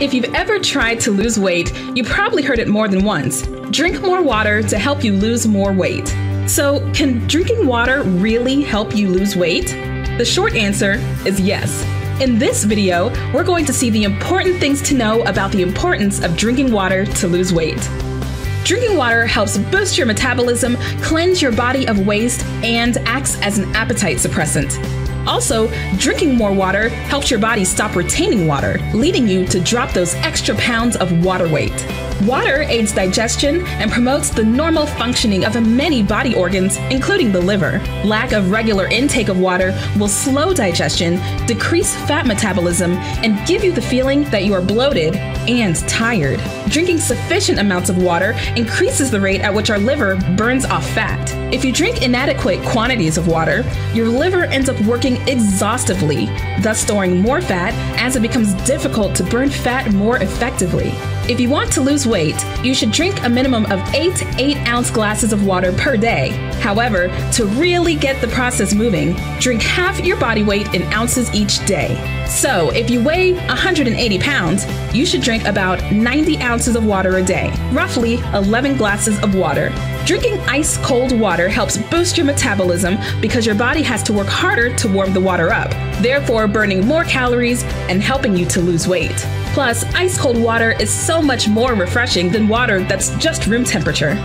If you've ever tried to lose weight, you probably heard it more than once. Drink more water to help you lose more weight. So, can drinking water really help you lose weight? The short answer is yes. In this video, we're going to see the important things to know about the importance of drinking water to lose weight. Drinking water helps boost your metabolism, cleanse your body of waste, and acts as an appetite suppressant. Also, drinking more water helps your body stop retaining water, leading you to drop those extra pounds of water weight. Water aids digestion and promotes the normal functioning of many body organs, including the liver. Lack of regular intake of water will slow digestion, decrease fat metabolism, and give you the feeling that you are bloated and tired. Drinking sufficient amounts of water increases the rate at which our liver burns off fat. If you drink inadequate quantities of water, your liver ends up working exhaustively, thus storing more fat as it becomes difficult to burn fat more effectively. If you want to lose weight, you should drink a minimum of 8 8 ounce glasses of water per day. However, to really get the process moving, drink half your body weight in ounces each day. So, if you weigh 180 pounds, you should drink about 90 ounces of water a day, roughly 11 glasses of water. Drinking ice cold water helps boost your metabolism because your body has to work harder to warm the water up, therefore, burning more calories and helping you to lose weight. Plus, ice cold water is so much more refreshing than water that's just room temperature.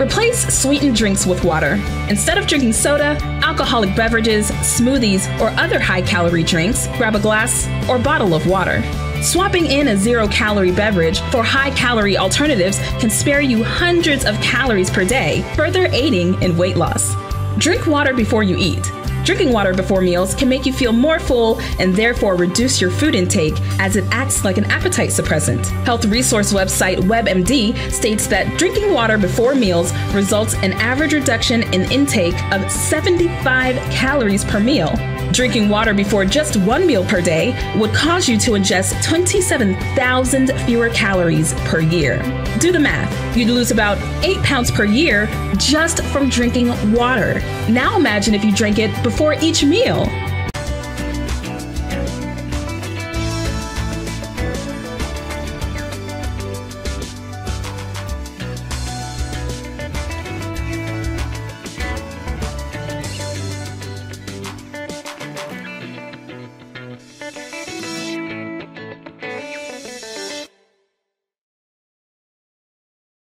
Replace sweetened drinks with water. Instead of drinking soda, alcoholic beverages, smoothies, or other high calorie drinks, grab a glass or bottle of water. Swapping in a zero calorie beverage for high calorie alternatives can spare you hundreds of calories per day, further aiding in weight loss. Drink water before you eat. Drinking water before meals can make you feel more full and therefore reduce your food intake as it acts like an appetite suppressant. Health resource website WebMD states that drinking water before meals results in average reduction in intake of 75 calories per meal. Drinking water before just one meal per day would cause you to ingest 27,000 fewer calories per year. Do the math. You'd lose about 8 pounds per year just from drinking water. Now imagine if you drink it before each meal.